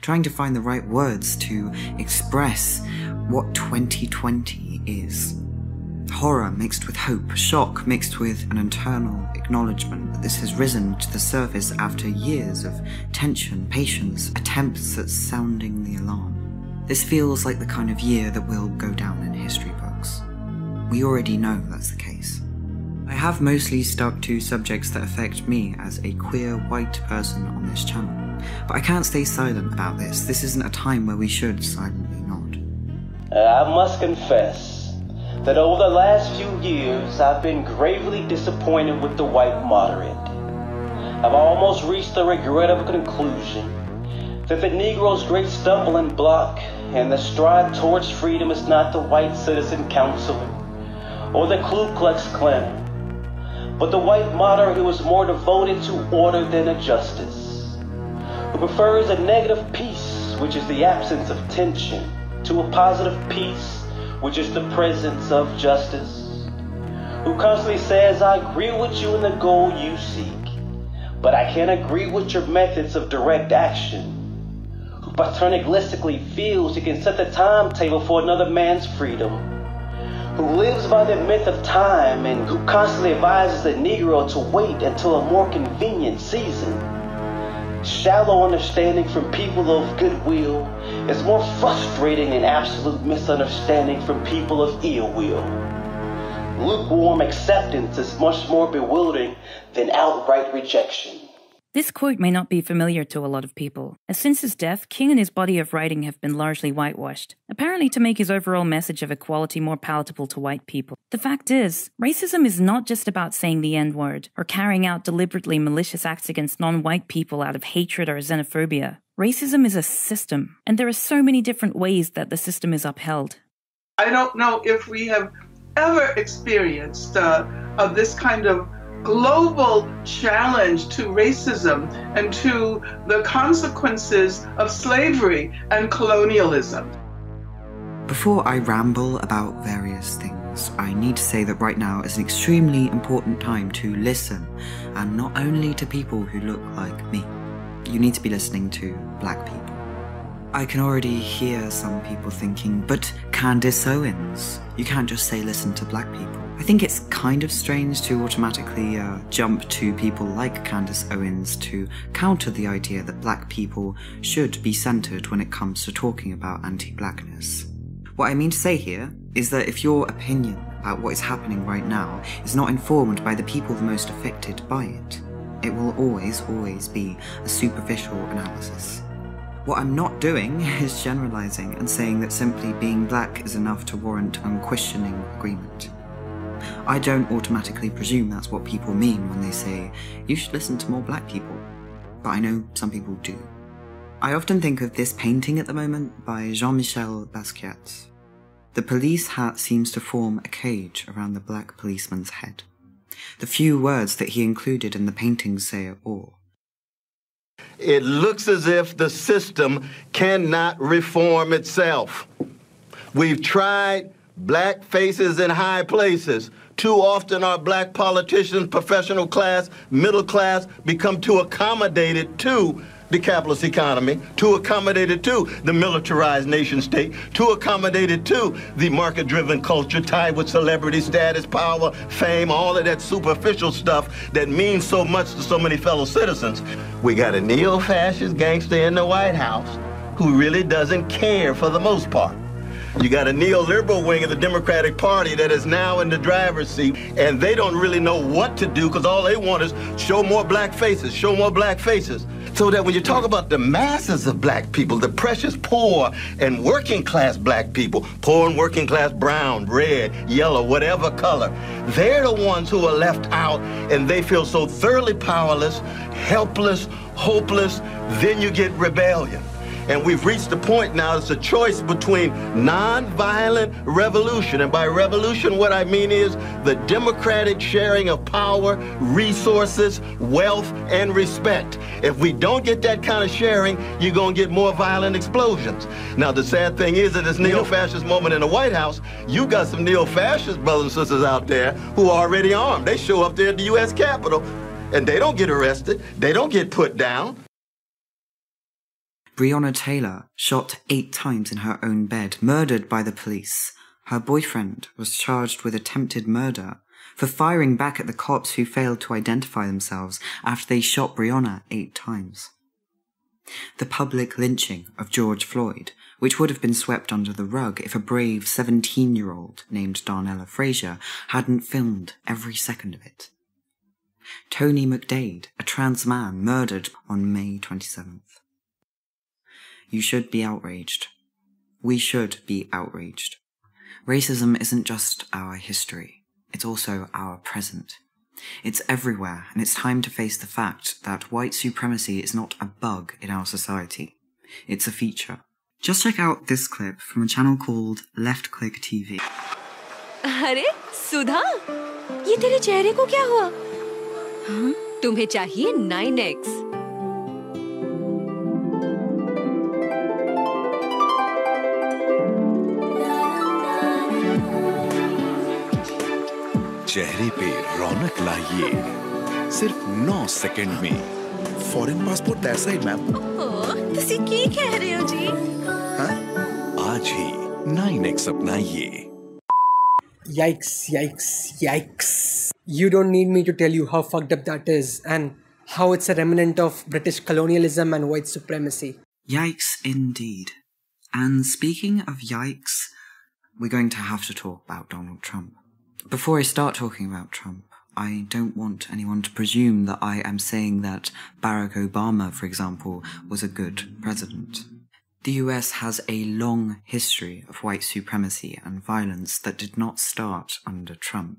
trying to find the right words to express what 2020 is. Horror mixed with hope, shock mixed with an internal acknowledgement that this has risen to the surface after years of tension, patience, attempts at sounding the alarm. This feels like the kind of year that will go down in history books. We already know that's the case. I have mostly stuck to subjects that affect me as a queer white person on this channel, but I can't stay silent about this. This isn't a time where we should silently nod. Uh, I must confess that over the last few years I've been gravely disappointed with the white moderate. I've almost reached the regrettable conclusion that the Negro's great stumbling block and the stride towards freedom is not the white citizen councilor or the Ku Klux Klan, but the white moderate who is more devoted to order than to justice, who prefers a negative peace, which is the absence of tension, to a positive peace, which is the presence of justice, who constantly says, I agree with you in the goal you seek, but I can't agree with your methods of direct action who paternalistically feels he can set the timetable for another man's freedom, who lives by the myth of time and who constantly advises the Negro to wait until a more convenient season. Shallow understanding from people of goodwill is more frustrating than absolute misunderstanding from people of ill will. Lukewarm acceptance is much more bewildering than outright rejection. This quote may not be familiar to a lot of people, as since his death, King and his body of writing have been largely whitewashed, apparently to make his overall message of equality more palatable to white people. The fact is, racism is not just about saying the N word or carrying out deliberately malicious acts against non white people out of hatred or xenophobia. Racism is a system, and there are so many different ways that the system is upheld. I don't know if we have ever experienced uh, of this kind of global challenge to racism and to the consequences of slavery and colonialism. Before I ramble about various things, I need to say that right now is an extremely important time to listen, and not only to people who look like me. You need to be listening to black people. I can already hear some people thinking, but Candace Owens, you can't just say listen to black people. I think it's kind of strange to automatically uh, jump to people like Candace Owens to counter the idea that black people should be centered when it comes to talking about anti blackness. What I mean to say here is that if your opinion about what is happening right now is not informed by the people the most affected by it, it will always, always be a superficial analysis. What I'm not doing is generalizing and saying that simply being black is enough to warrant unquestioning agreement. I don't automatically presume that's what people mean when they say, you should listen to more black people. But I know some people do. I often think of this painting at the moment by Jean-Michel Basquiat. The police hat seems to form a cage around the black policeman's head. The few words that he included in the painting say it all. It looks as if the system cannot reform itself. We've tried black faces in high places. Too often our black politicians, professional class, middle class, become too accommodated to the capitalist economy, too accommodated to the militarized nation state, too accommodated to the market-driven culture tied with celebrity status, power, fame, all of that superficial stuff that means so much to so many fellow citizens. We got a neo-fascist gangster in the White House who really doesn't care for the most part. You got a neoliberal wing of the Democratic Party that is now in the driver's seat, and they don't really know what to do because all they want is show more black faces, show more black faces. So that when you talk about the masses of black people, the precious poor and working class black people, poor and working class brown, red, yellow, whatever color, they're the ones who are left out and they feel so thoroughly powerless, helpless, hopeless, then you get rebellion. And we've reached the point now, it's a choice between nonviolent revolution. And by revolution, what I mean is the democratic sharing of power, resources, wealth, and respect. If we don't get that kind of sharing, you're going to get more violent explosions. Now, the sad thing is, at this neo-fascist moment in the White House, you got some neo-fascist brothers and sisters out there who are already armed. They show up there at the U.S. Capitol, and they don't get arrested. They don't get put down. Breonna Taylor, shot eight times in her own bed, murdered by the police. Her boyfriend was charged with attempted murder for firing back at the cops who failed to identify themselves after they shot Breonna eight times. The public lynching of George Floyd, which would have been swept under the rug if a brave 17 year old named Darnella Frazier hadn't filmed every second of it. Tony McDade, a trans man murdered on May 27th. You should be outraged. We should be outraged. Racism isn't just our history, it's also our present. It's everywhere, and it's time to face the fact that white supremacy is not a bug in our society. It's a feature. Just check out this clip from a channel called Left Click TV. अरे सुधा ये तेरे चेहरे को क्या हुआ हाँ? तुम्हें चाहिए 9x चेहरे पे रौनक लाइए सिर्फ 9 सेकंड में foreign passport that side ma'am ਤੁਸੀਂ ਕੀ ਕਹਿ ਰਹੇ ਹੋ ਜੀ आज ही 9x अपनाइए Yikes, yikes, yikes. You don't need me to tell you how fucked up that is and how it's a remnant of British colonialism and white supremacy. Yikes indeed. And speaking of yikes, we're going to have to talk about Donald Trump. Before I start talking about Trump, I don't want anyone to presume that I am saying that Barack Obama, for example, was a good president. The US has a long history of white supremacy and violence that did not start under Trump.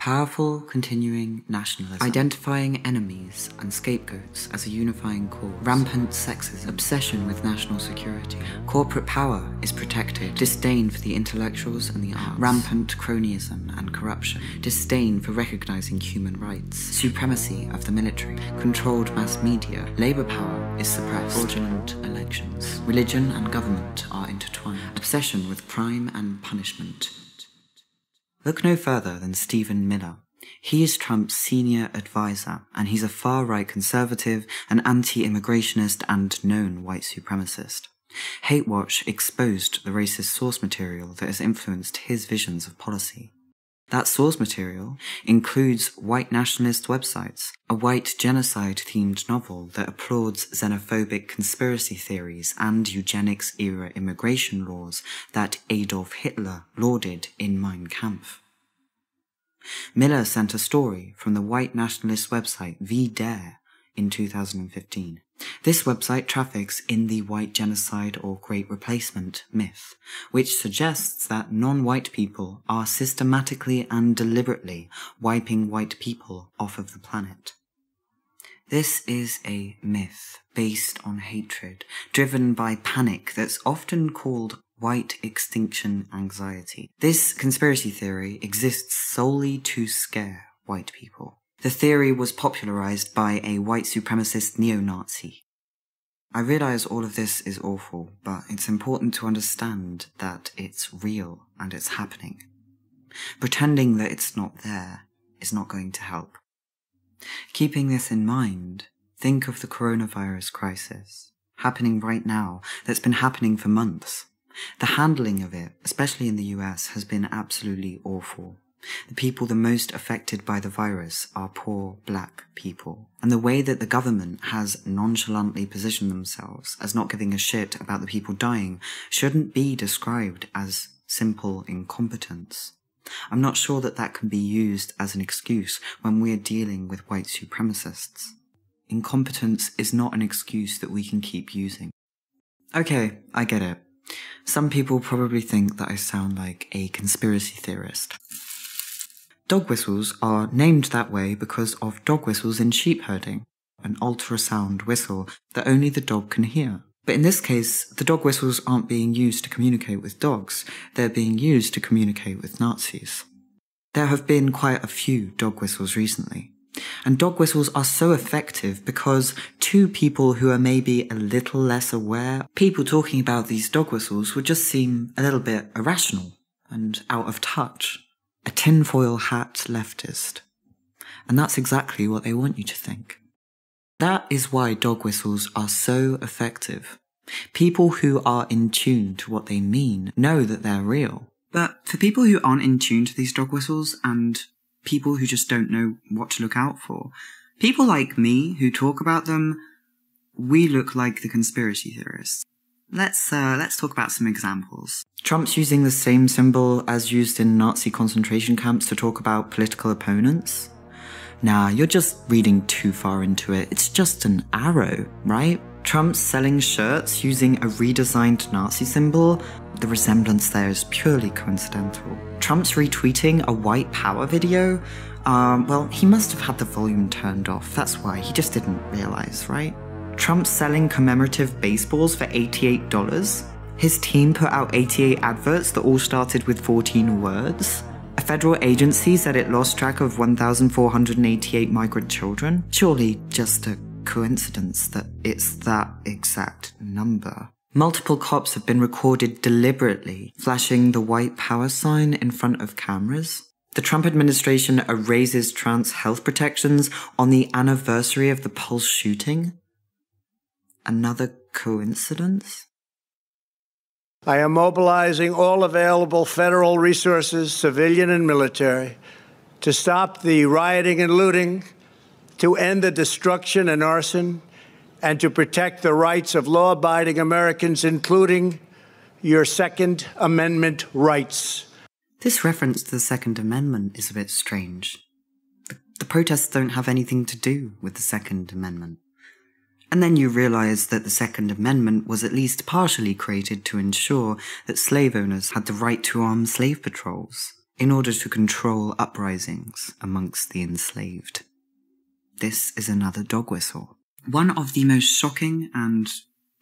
Powerful, continuing nationalism, identifying enemies and scapegoats as a unifying cause, rampant sexism, obsession with national security, corporate power is protected, disdain for the intellectuals and the arts, rampant cronyism and corruption, disdain for recognizing human rights, supremacy of the military, controlled mass media, labor power is suppressed, fraudulent elections, religion and government are intertwined, obsession with crime and punishment, Look no further than Stephen Miller. He is Trump's senior advisor, and he's a far right conservative, an anti immigrationist, and known white supremacist. Hatewatch exposed the racist source material that has influenced his visions of policy. That source material includes white nationalist websites, a white genocide themed novel that applauds xenophobic conspiracy theories and eugenics era immigration laws that Adolf Hitler lauded in Mein Kampf. Miller sent a story from the white nationalist website VDARE in 2015. This website traffics in the white genocide or great replacement myth, which suggests that non-white people are systematically and deliberately wiping white people off of the planet. This is a myth based on hatred, driven by panic that's often called white extinction anxiety. This conspiracy theory exists solely to scare white people. The theory was popularized by a white supremacist neo-Nazi. I realize all of this is awful, but it's important to understand that it's real and it's happening. Pretending that it's not there is not going to help. Keeping this in mind, think of the coronavirus crisis happening right now that's been happening for months. The handling of it, especially in the US, has been absolutely awful. The people the most affected by the virus are poor black people. And the way that the government has nonchalantly positioned themselves as not giving a shit about the people dying shouldn't be described as simple incompetence. I'm not sure that that can be used as an excuse when we're dealing with white supremacists. Incompetence is not an excuse that we can keep using. Okay, I get it. Some people probably think that I sound like a conspiracy theorist. Dog whistles are named that way because of dog whistles in sheep herding, an ultrasound whistle that only the dog can hear. But in this case, the dog whistles aren't being used to communicate with dogs, they're being used to communicate with Nazis. There have been quite a few dog whistles recently. And dog whistles are so effective because to people who are maybe a little less aware, people talking about these dog whistles would just seem a little bit irrational and out of touch. A tinfoil hat leftist. And that's exactly what they want you to think. That is why dog whistles are so effective. People who are in tune to what they mean know that they're real. But for people who aren't in tune to these dog whistles and people who just don't know what to look out for, people like me who talk about them, we look like the conspiracy theorists. Let's uh, let's talk about some examples. Trump's using the same symbol as used in Nazi concentration camps to talk about political opponents. Nah, you're just reading too far into it. It's just an arrow, right? Trump's selling shirts using a redesigned Nazi symbol. The resemblance there is purely coincidental. Trump's retweeting a white power video. Um, well, he must have had the volume turned off. That's why he just didn't realize, right? Trump selling commemorative baseballs for $88. His team put out 88 adverts that all started with 14 words. A federal agency said it lost track of 1,488 migrant children. Surely just a coincidence that it's that exact number. Multiple cops have been recorded deliberately flashing the white power sign in front of cameras. The Trump administration erases trans health protections on the anniversary of the Pulse shooting. Another coincidence? I am mobilizing all available federal resources, civilian and military, to stop the rioting and looting, to end the destruction and arson, and to protect the rights of law abiding Americans, including your Second Amendment rights. This reference to the Second Amendment is a bit strange. The, the protests don't have anything to do with the Second Amendment. And then you realize that the Second Amendment was at least partially created to ensure that slave owners had the right to arm slave patrols in order to control uprisings amongst the enslaved. This is another dog whistle. One of the most shocking and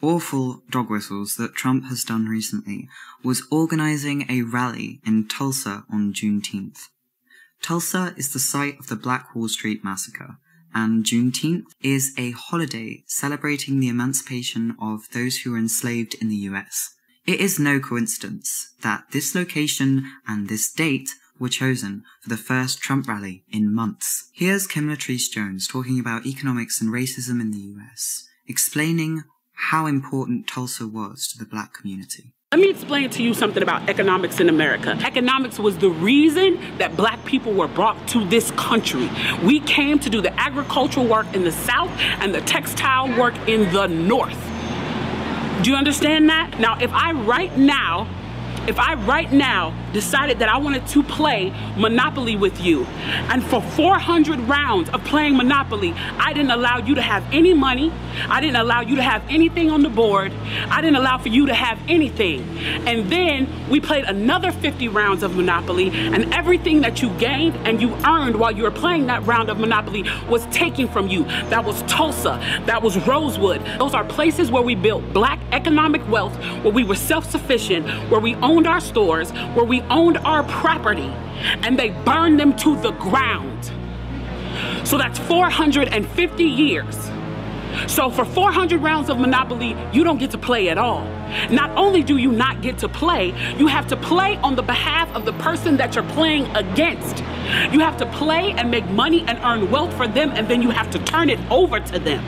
awful dog whistles that Trump has done recently was organizing a rally in Tulsa on Juneteenth. Tulsa is the site of the Black Wall Street massacre, and Juneteenth is a holiday celebrating the emancipation of those who were enslaved in the US. It is no coincidence that this location and this date were chosen for the first Trump rally in months. Here's Kim Latrice Jones talking about economics and racism in the US, explaining how important Tulsa was to the black community. Let me explain to you something about economics in America. Economics was the reason that black people were brought to this country. We came to do the agricultural work in the South and the textile work in the North. Do you understand that? Now, if I right now if I right now decided that I wanted to play Monopoly with you, and for 400 rounds of playing Monopoly, I didn't allow you to have any money, I didn't allow you to have anything on the board, I didn't allow for you to have anything. And then we played another 50 rounds of Monopoly, and everything that you gained and you earned while you were playing that round of Monopoly was taken from you. That was Tulsa, that was Rosewood. Those are places where we built black economic wealth, where we were self-sufficient, where we owned our stores, where we owned our property, and they burned them to the ground. So that's 450 years. So for 400 rounds of Monopoly, you don't get to play at all. Not only do you not get to play, you have to play on the behalf of the person that you're playing against. You have to play and make money and earn wealth for them, and then you have to turn it over to them.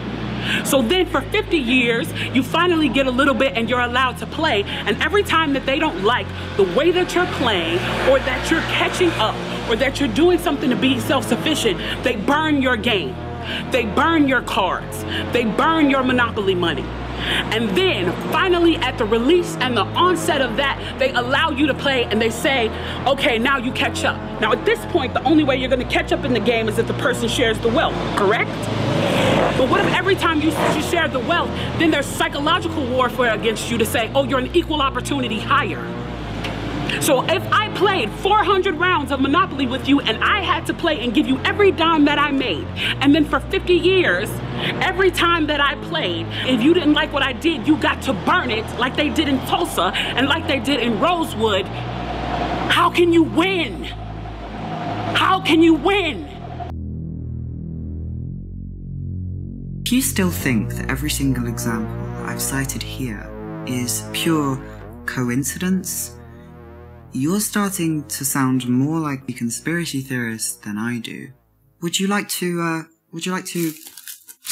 So then for 50 years, you finally get a little bit and you're allowed to play. And every time that they don't like the way that you're playing or that you're catching up or that you're doing something to be self-sufficient, they burn your game. They burn your cards. They burn your monopoly money. And then finally at the release and the onset of that, they allow you to play and they say, okay, now you catch up. Now at this point, the only way you're gonna catch up in the game is if the person shares the wealth, correct? But what if every time you, you share the wealth, then there's psychological warfare against you to say, oh, you're an equal opportunity hire. So if I played 400 rounds of Monopoly with you and I had to play and give you every dime that I made, and then for 50 years, every time that I played, if you didn't like what I did, you got to burn it like they did in Tulsa and like they did in Rosewood, how can you win? How can you win? Do you still think that every single example I've cited here is pure coincidence? You're starting to sound more like a conspiracy theorist than I do. Would you like to, uh, would you like to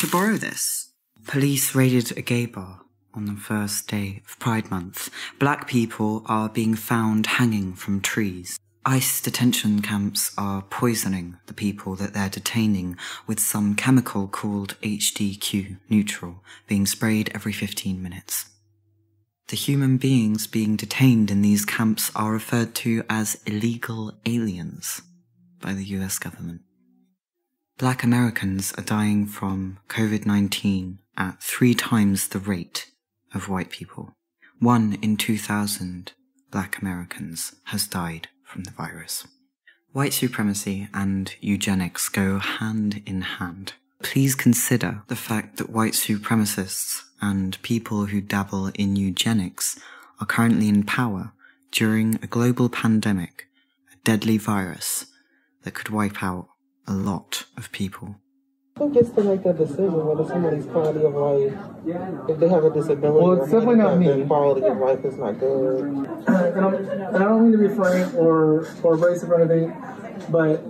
To borrow this, police raided a gay bar on the first day of Pride Month. Black people are being found hanging from trees. ICE detention camps are poisoning the people that they're detaining with some chemical called HDQ neutral being sprayed every 15 minutes. The human beings being detained in these camps are referred to as illegal aliens by the US government. Black Americans are dying from COVID 19 at three times the rate of white people. One in 2,000 black Americans has died from the virus. White supremacy and eugenics go hand in hand. Please consider the fact that white supremacists and people who dabble in eugenics are currently in power during a global pandemic, a deadly virus that could wipe out a lot of people. Who gets to make that decision whether somebody's quality of life, if they have a disability, well, it's definitely not me. quality of life is not good. Uh, and, and, i don't mean to be frank or or abrasive or anything, but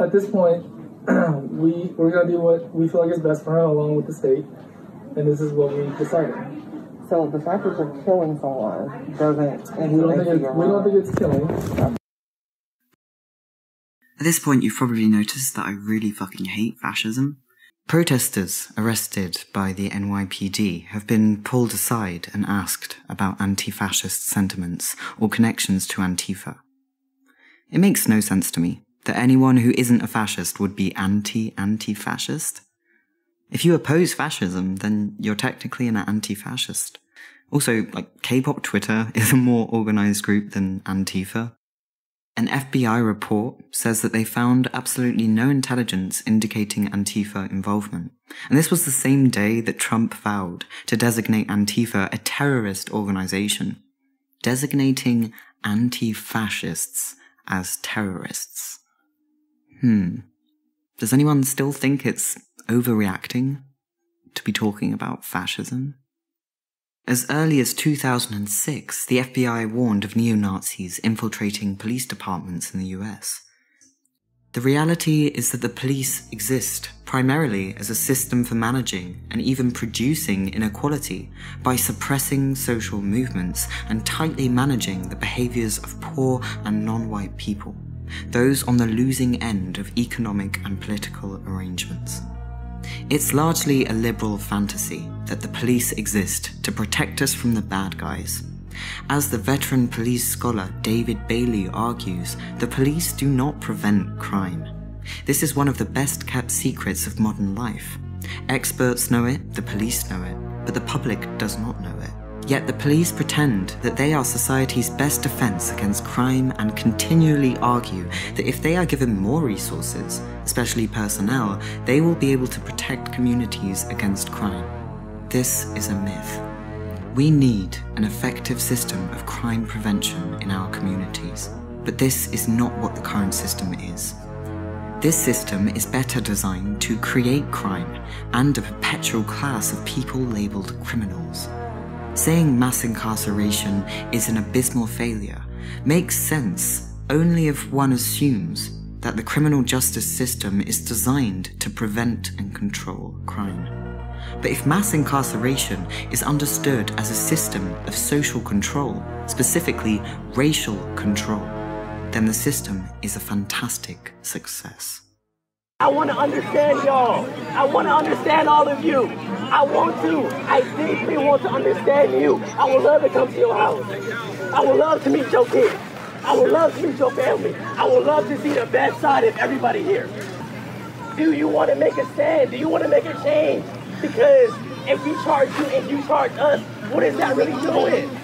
at this point, we we're gonna do what we feel like is best for him, along with the state, and this is what we decided. So the fact that you're killing someone doesn't. We don't, think we don't think it's killing. At this point, you've probably noticed that I really fucking hate fascism. Protesters arrested by the NYPD have been pulled aside and asked about anti fascist sentiments or connections to Antifa. It makes no sense to me that anyone who isn't a fascist would be anti anti fascist. If you oppose fascism, then you're technically an anti fascist. Also, like, K pop Twitter is a more organized group than Antifa. An FBI report says that they found absolutely no intelligence indicating Antifa involvement. And this was the same day that Trump vowed to designate Antifa a terrorist organization, designating anti fascists as terrorists. Hmm. Does anyone still think it's overreacting to be talking about fascism? As early as 2006, the FBI warned of neo Nazis infiltrating police departments in the US. The reality is that the police exist primarily as a system for managing and even producing inequality by suppressing social movements and tightly managing the behaviors of poor and non white people, those on the losing end of economic and political arrangements. It's largely a liberal fantasy that the police exist to protect us from the bad guys. As the veteran police scholar David Bayley argues, the police do not prevent crime. This is one of the best kept secrets of modern life. Experts know it, the police know it, but the public does not know it. Yet the police pretend that they are society's best defense against crime and continually argue that if they are given more resources, especially personnel, they will be able to protect communities against crime. This is a myth. We need an effective system of crime prevention in our communities, but this is not what the current system is. This system is better designed to create crime and a perpetual class of people labelled criminals. Saying mass incarceration is an abysmal failure makes sense only if one assumes that the criminal justice system is designed to prevent and control crime. But if mass incarceration is understood as a system of social control, specifically racial control, then the system is a fantastic success. I want to understand y'all. I want to understand all of you. I want to. I deeply want to understand you. I would love to come to your house. I would love to meet your kids. I would love to meet your family. I would love to see the best side of everybody here. Do you want to make a stand? Do you want to make a change? Because if we charge you and you charge us, what is that really doing?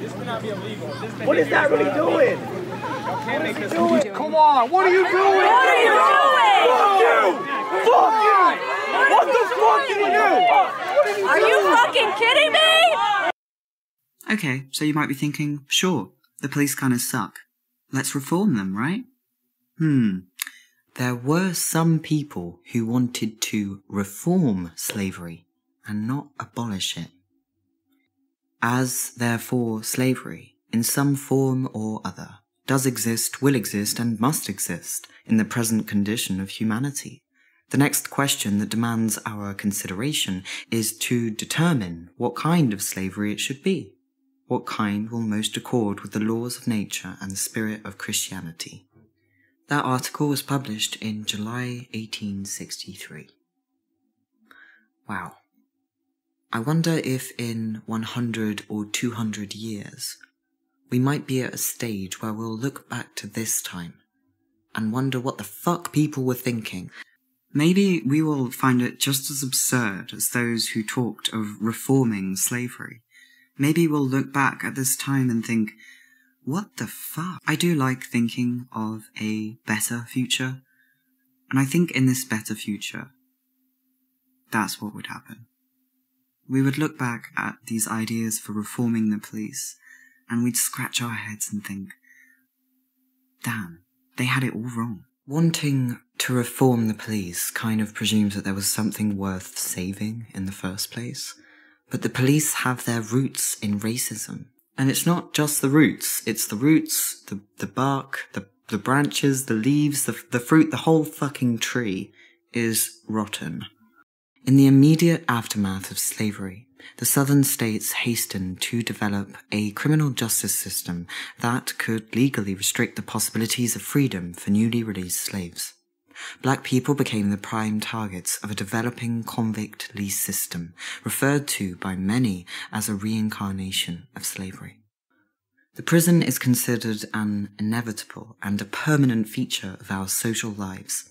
This cannot be illegal. This what is that really doing? What is it doing? Come on, what are you doing? What are you doing? Fuck you! Fuck you! What the fuck do you do? Are you fucking kidding me? Okay, so you might be thinking, sure, the police kind of suck. Let's reform them, right? Hmm. There were some people who wanted to reform slavery and not abolish it. As, therefore, slavery, in some form or other, does exist, will exist, and must exist in the present condition of humanity. The next question that demands our consideration is to determine what kind of slavery it should be. What kind will most accord with the laws of nature and the spirit of Christianity? That article was published in July 1863. Wow. I wonder if in 100 or 200 years, we might be at a stage where we'll look back to this time and wonder what the fuck people were thinking. Maybe we will find it just as absurd as those who talked of reforming slavery. Maybe we'll look back at this time and think, what the fuck? I do like thinking of a better future. And I think in this better future, that's what would happen. We would look back at these ideas for reforming the police, and we'd scratch our heads and think, damn, they had it all wrong. Wanting to reform the police kind of presumes that there was something worth saving in the first place. But the police have their roots in racism. And it's not just the roots, it's the roots, the, the bark, the, the branches, the leaves, the, the fruit, the whole fucking tree is rotten. In the immediate aftermath of slavery, the southern states hastened to develop a criminal justice system that could legally restrict the possibilities of freedom for newly released slaves. Black people became the prime targets of a developing convict lease system, referred to by many as a reincarnation of slavery. The prison is considered an inevitable and a permanent feature of our social lives.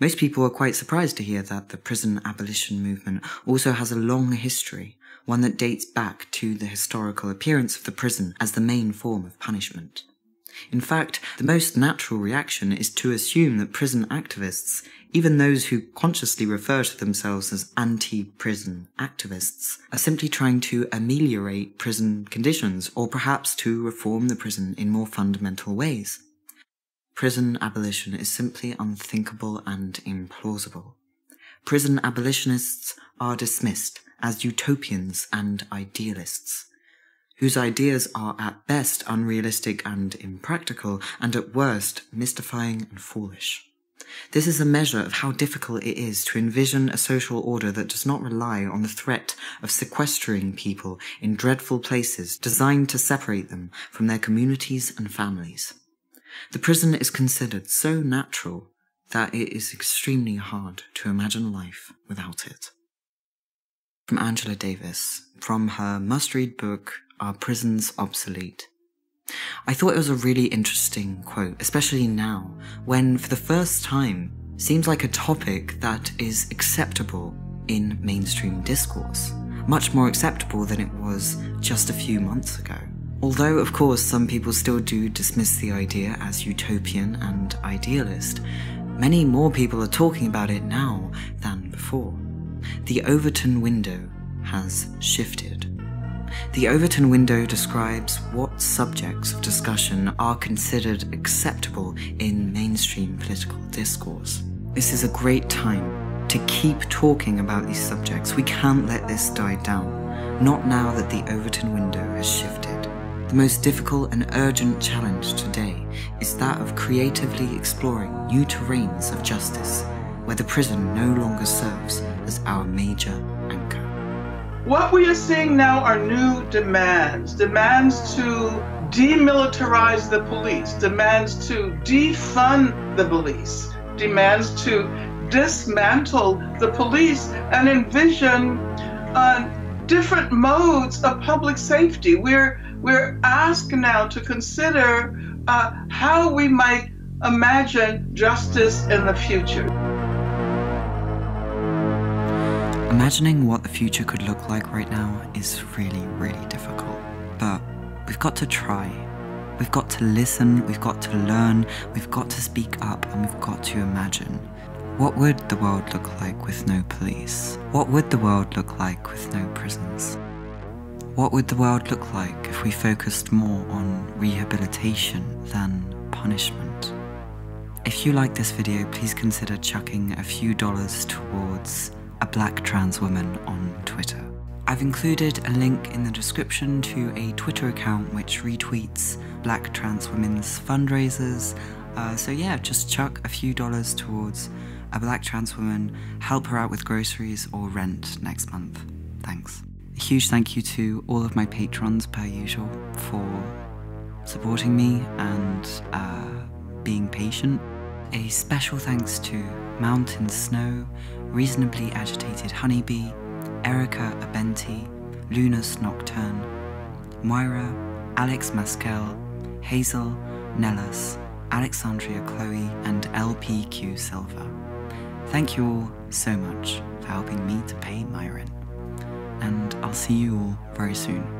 Most people are quite surprised to hear that the prison abolition movement also has a long history, one that dates back to the historical appearance of the prison as the main form of punishment. In fact, the most natural reaction is to assume that prison activists, even those who consciously refer to themselves as anti-prison activists, are simply trying to ameliorate prison conditions or perhaps to reform the prison in more fundamental ways. Prison abolition is simply unthinkable and implausible. Prison abolitionists are dismissed as utopians and idealists whose ideas are at best unrealistic and impractical, and at worst mystifying and foolish. This is a measure of how difficult it is to envision a social order that does not rely on the threat of sequestering people in dreadful places designed to separate them from their communities and families. The prison is considered so natural that it is extremely hard to imagine life without it. From Angela Davis, from her must read book, are prisons obsolete? I thought it was a really interesting quote, especially now, when for the first time seems like a topic that is acceptable in mainstream discourse, much more acceptable than it was just a few months ago. Although, of course, some people still do dismiss the idea as utopian and idealist, many more people are talking about it now than before. The Overton window has shifted. The Overton window describes what subjects of discussion are considered acceptable in mainstream political discourse. This is a great time to keep talking about these subjects. We can't let this die down, not now that the Overton window has shifted. The most difficult and urgent challenge today is that of creatively exploring new terrains of justice, where the prison no longer serves as our major anchor. What we are seeing now are new demands demands to demilitarize the police, demands to defund the police, demands to dismantle the police and envision uh, different modes of public safety. We're, we're asked now to consider uh, how we might imagine justice in the future. Imagining what the future could look like right now is really, really difficult. But we've got to try. We've got to listen, we've got to learn, we've got to speak up, and we've got to imagine. What would the world look like with no police? What would the world look like with no prisons? What would the world look like if we focused more on rehabilitation than punishment? If you like this video, please consider chucking a few dollars towards a black trans woman on Twitter. I've included a link in the description to a Twitter account which retweets black trans women's fundraisers. Uh, so yeah, just chuck a few dollars towards a black trans woman, help her out with groceries or rent next month. Thanks. A huge thank you to all of my patrons, per usual, for supporting me and uh, being patient. A special thanks to Mountain Snow, Reasonably Agitated Honeybee, Erica Abenti, Lunas Nocturne, Moira, Alex Maskel, Hazel, Nellis, Alexandria Chloe, and LPQ Silver. Thank you all so much for helping me to pay my rent. And I'll see you all very soon.